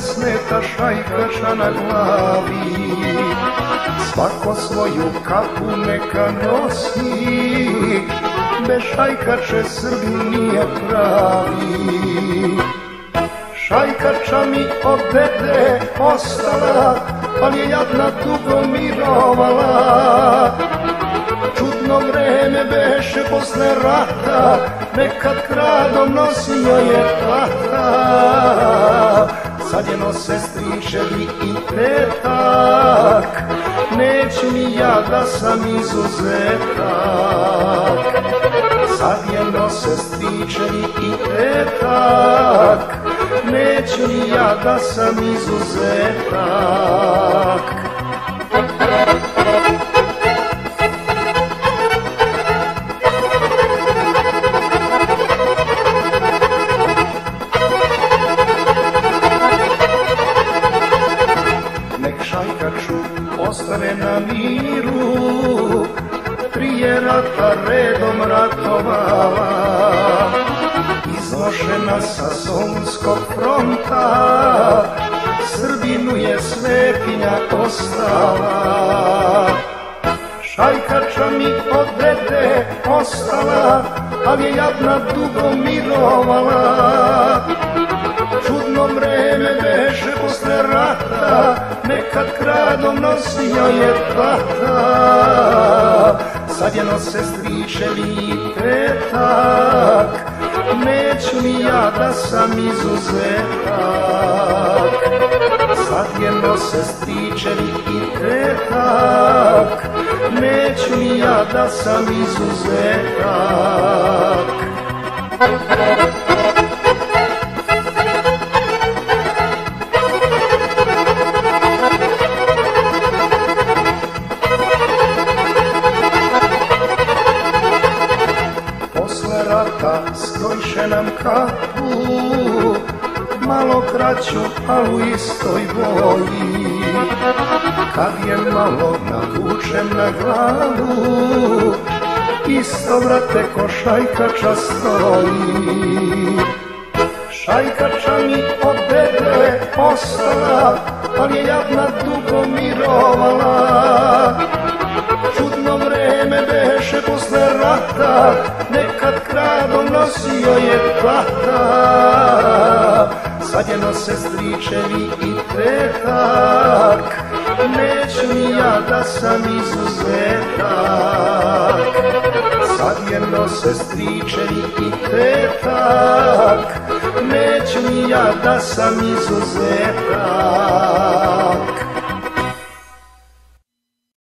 smeta šajkača na glavi. Svako svoju kapu neka nosi Bez šajkače Srbin nije pravi. Šajkača mi od dede ostala Ali je jadna dugo mirovala. Čudno vreme beše posle rata Nekad kradom nosio je tata. Sad je nose stričevi i tetak Neću ni ja da sam izuzetak stričevi i tetak Neću ni ja da sam izuzetak. Nek šajkaču ostane na miru Prije rata redom ratovala Iznošena sa Solunskog fronta Srbinu je svetinja ostala Šajkača mi od dete ostala Ali je jadna dugo mirovala Čudno vreme beše posle rata Nekad kradom nosio je tata je nose stričevi i tetak Neću ni ja da sam izuzetak. Sad je nose stričevi i tetak Neću ni ja da sam izuzetak. Posle skrojiše nam kapu Malo kraću, al u istoj boji. Kad je malo navučem na glavu Isto vrate ko šajkača stoji. Šajkača mi od dede ostala Ali je jadna dugo mirovala Kradom nosio je tata Sad je nose stričevi i tetak Neću ni ja da sam izuzetak. Sad je nose stričevi i tetak Neću ni ja da sam izuzetak